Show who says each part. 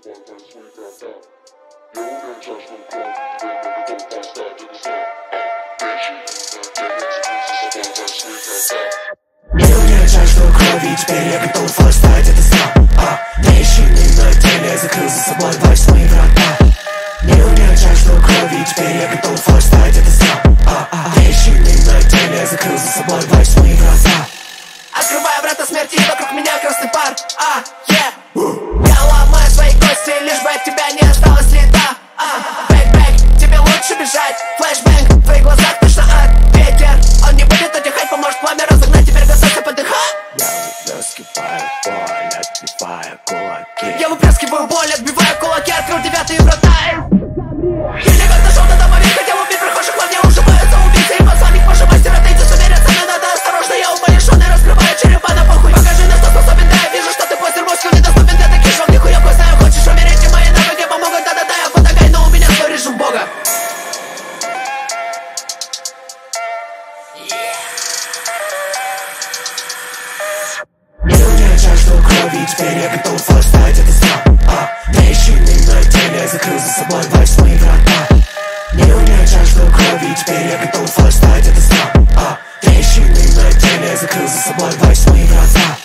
Speaker 1: свои Я уверен, жажду крови, теперь я готов поставить это сам свои
Speaker 2: а, Трещины на теле, закрыл за собой восьмые врата Миллионер жажду крови, теперь я готов оставить это сам а, а, на теле, закрыл за собой восьмые врата
Speaker 3: Открывая врата смерти, вокруг меня красный пар. А, yeah
Speaker 2: отбивая кулаки.
Speaker 3: Я выплескиваю боль, отбиваю кулаки, открыл девятые врата. Я не как дошел до домовик, хотел убить прохожих во мне ужимаются убийцы И посланник божий мастер отойдет, увериться мне надо осторожно Я умалишенный, раскрываю черепа на похуй. Покажи на что способен, да я вижу, что ты постер мозгу недоступен для таких шов Нихуя знаю, хочешь умереть, и мои навыки помогут Да-да-да, я фотогай, но у меня свой режим бога
Speaker 2: Миллионер жажду крови, теперь я готов оставить это сам а, Трещины на теле, закрыл за собой восьмые врата Миллионер жажду крови, теперь я готов оставить это сам а, Трещины на теле, закрыл за собой восьмые врата